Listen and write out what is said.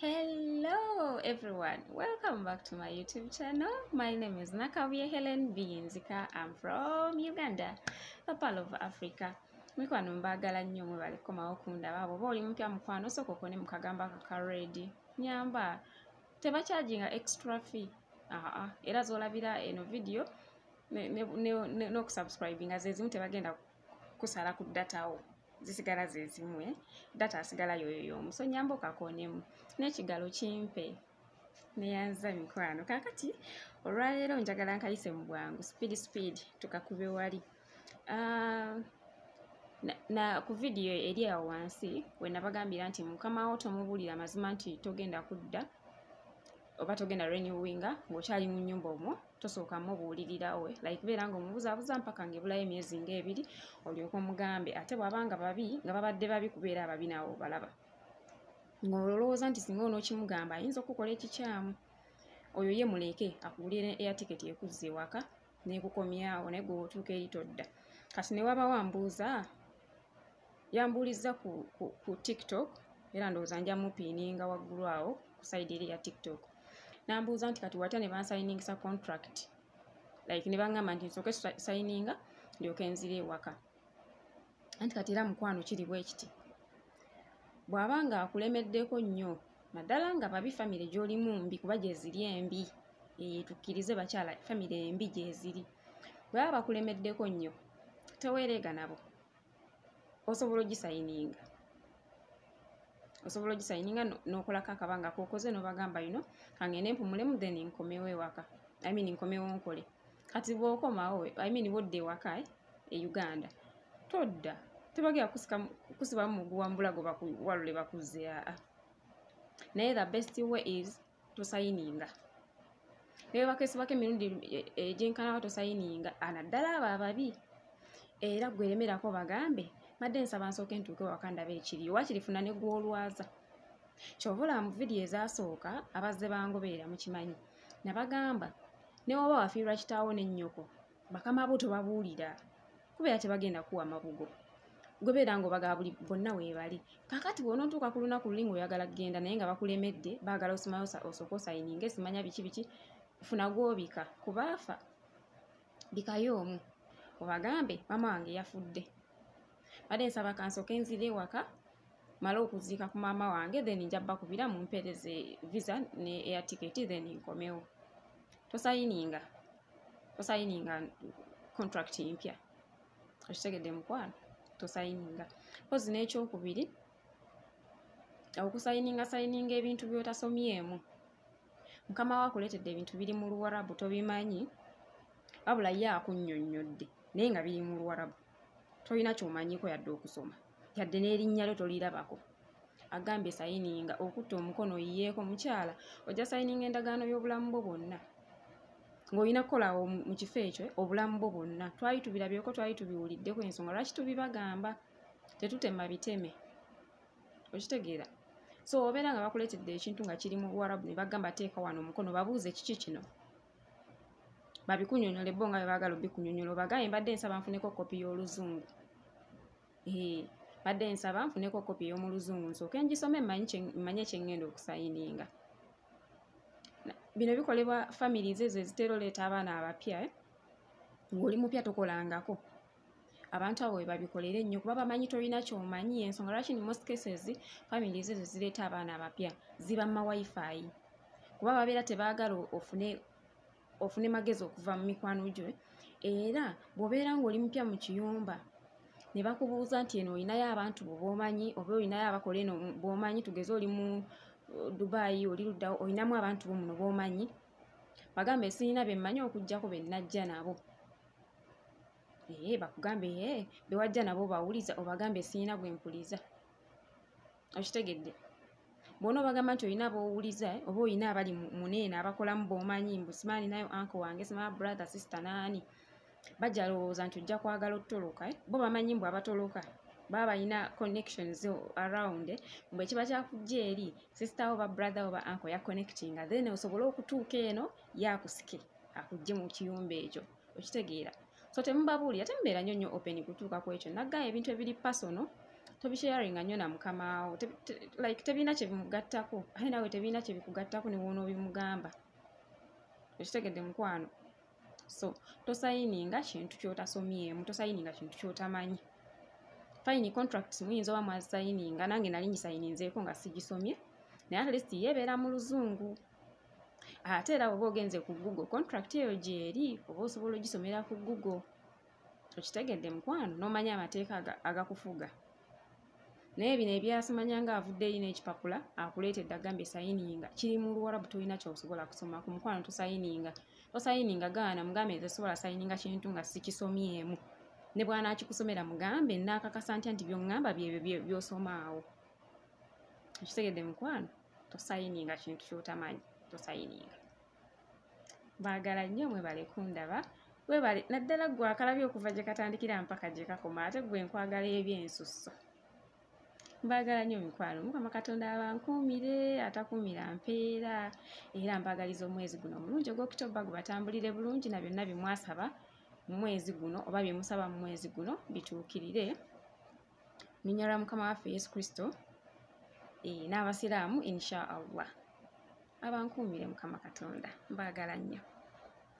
Hello everyone, welcome back to my YouTube channel. My name is Nakawye Helen Binzika. I'm from Uganda, a part of Africa. Mikwano mbagala nnyo mwe bali komawo kundaba bw'oba oli mupya mukwano sooka okone mu kagamba ako ka ready nyamba tebakyaginga extra fee aa era z'olabira eno video n'okusubscribinga ze zimu tebagenda kusala ku datawo zisigala ze zimu eh? data asigala yoyo y'omu. So nyamba okakonemu n'ekigalo kimpe neyanza mikwano. Kaakati olwaleero njagala nkayise mu bwangu. Speed speed tukakube wali uh, na, na ku vidiyo eri awo wansi we nabagambira nti mukama wo tomubuulira mazima nti togenda kudda oba togenda renewinga ng'okyali mu nnyumba omwo tosooka mubuulirirawe like beera ng'omubuzaabuza mpaka ng'ebulayo emyezi ng'ebiri olyoka omugambe. Ate bw'abanga babi nga babadde babi kubeera ababi naawe obalaba ng'olowooza nti singa onookimugamba ayinza okukola ekikyamu oyo ye muleke akugulire ticket ekuzza ewaka n'ekukomyawo naye gwe otuuka eri todda. Kati ne waba wambuuza yambuulizza ku, ku, ku tiktok era ndowooza nja mupiininga waggulu awo ku sayidi eri ya tiktok nambuuza nti kati watya ne bansayiningisa contract. Like ne baŋŋamba nti nsooke sayininga ndyoke nzira ewaka. Anti kati era mukwano kiri bwe kiti. Bw'aba nga akulemeddeko nnyo naddala nga babi famire gy'olimu mbi kuba gyeziri embi tukkirize bakyala famire embi gyeziri bw'aba bakulemeddeko nnyo teweereega nabo osobola ogisayininga osobola ogisayininga n'okolako akabanga kokoze n'obagamba yuno kangende mpumulemu then nkomewo ewaka. I mean nkomewo nkole. Kati bw'okomawo i mean bodda ewaka e uganda todda. Tebagera kusibamu muguwambulago walule bakuzze aa naye the best way is tosayininga. Naye bakesibako emirundi egyenkanawa tosayininga anaddala abo ababi era gweremerako bagambe madde nsaba nsooke ntuuke waka ndaba ekiri oba kirifuna ne gwolwaza. Kyova olaba mu vidiyo ezasooka abazze bangoberera mukimanyi. Nabagamba ne woba wafiirwa kitaawo n'ennyoko bakama bo tobabuulira kubeera tebagenda kuwa mabugo. Gwebeera ngaobagaa buli bonna weebali. Kaakati bwonootuuka ku lunaku luli ngaoyagala kgenda naye nga bakulemedde baagala osimayo osooka osayininga esimanya biki biki funa gwobika kubaafa bikayo omu obagambe mama wange yafudde badde nsaba kansooke nzira ewaka male okuziika ku maama wange then nja bakubira mumpeereze visa ne air ticket then nkomewo. Tosayininga tosayininga contract mpya okitegedde mukwano tosayininga. Mpozi n'ekyokubiri okusayininga sayininga ebintu byotasomyemu. Mukama wo akuleetedde ebintu biri mu luwarabu tobimanyi wabula ye akunnyonnyodde naye nga biri mu luwarabu tolina kyomanyiko yadde okusoma. Yadde n'erinnya lyo tolirabako. Agambye sayininga okutta omukono oyiyeeko mukyala ojja sayininga endagaano y'obulamu bwo bwonna. Ng'olina kukolawo mu kifo ekyo obulamu bwo bwonna. Twali tubirabyeko twali tubiwuliddeko ensonga lwaki tubibagamba? Tetutema biteme. Okitegeera. So obeera nga bakuleetedde ekintu nga kiri mu buwarabu ne bagamba teeka wano omukono babuuze kiki kino babikunyonyola bo nga bwe baagala obikunyonyola obagaye mbadde nsaba nfuneko kopi y'oluzungu. Ee badde nsaba nfuneko kopi ey'omu luzungu nsooke ngisome mmanye kyeŋŋenda okusayininga bino bikolebwa families ezo ezitera oleeta abaana abapya ng'oli mupya tokolangako. Abantu abo bwe babikolera ennyo kuba bamanyi tolina kyomanyi ensonga lwaki ni most cases families ezo zireeta abaana abapya ziba mu mawaifayi kuba babeera tebaagala ofune ofune magezi okuva mu mikwano gyo era bw'obeera ng'oli mupya mu kiyumba ne bakubuuza nti eno olinayo abantu bo b'omanyi? oba olinayo abakola eno b'omanyi? tugeze oli mu dubayi oli luddawo olinamu abantu bo muno b'omanyi? Bagambe sirina be mmanyi okugjako be nnajja nabo. Bakugambe bewajja nabo bawuliza obagambe sirina gwe mpuliza. Okitegedde bwona obagamba nti olina bowuliza oba olina abali muneene abakolamu b'omanyi mbusimaani nayo anko wange simama brother sister naani bajja lowooza nti ojja kwagala otoloka bo bamanyi mbw abatoloka baba balina connections around mbwe kiba kyakujja eri sister oba brother oba anko yaconnectinga then osobole okutuuka eno yakusike akugje mu kiyumba ekyo okitegeera. So temubabuulira temubeera nnyo nnyo open kutuuka ku ekyo. Naggaya ebintu ebiri pasono tobisharinga nnyo na mukamaawo Te- te- like tebirina kyebimugattako ate nawe tebirina kyebikugattako niwoona obimugamba. Ekitegedde mukwano. So tosayininga kintu kyotasomyemu tosayininga kintu kyotamanyi. Fine contracts muyinza oba mwasayininga nange nali ngisayininzeeko nga sigisomye naye at least yeebeera mu luzungu. Ate era oba ogenze ku google contract eyo gyeri oba osobola ogisomera ku google okitegedde mukwano n'omanya amateeka aga- agakufuga naye bino ebyasimanya nga avuddeyo n'ekipapula akuleetedde agambye sayininga kiri mu luwarabu tolina kyosobola kusoma. Ku mukwano tosayininga tosayininga gaana mugambe nze sobola sayininga kintu nga sikisomyemu. Ne bw'anaakikusomera mugambe naakakasa ntya nti byoŋŋamba byebyo bye- by'osomaawo. Ekitegedde mukwano tosayininga kintu kyotamanyi tosayininga. Baagala nnyo mwebale kundaba webale naddala gwe akalabye okuva gye katandikira mpaka gye kakoma ate gwe nkwagala ebyensusso mbaagala nnyo mikwano. Mukama katonda abankuumire atakuumira mpeera. Era mbaagaliza omwezi guno omulungi ogwokitoba gubatambulire bulungi na byonna bye mwasaba mu mwezi guno oba bye musaba mu mwezi guno bituukirire. Linnya lwa mukama waffe yesu kristo eh, n'abasiraamu insha allah. Abankuumire mukama katonda. Mbaagala nnyo